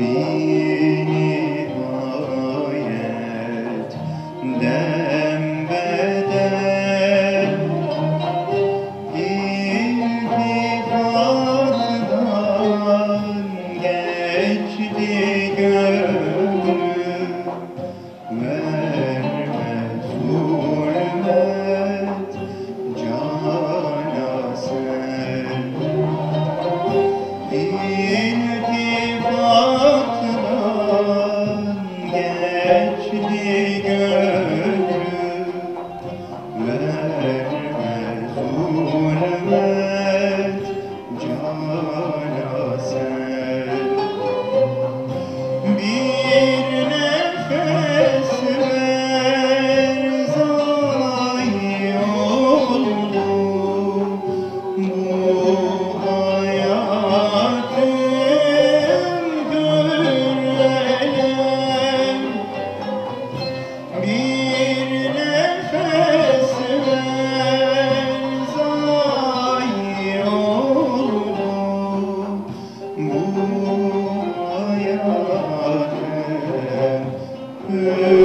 Beni ayet. Bir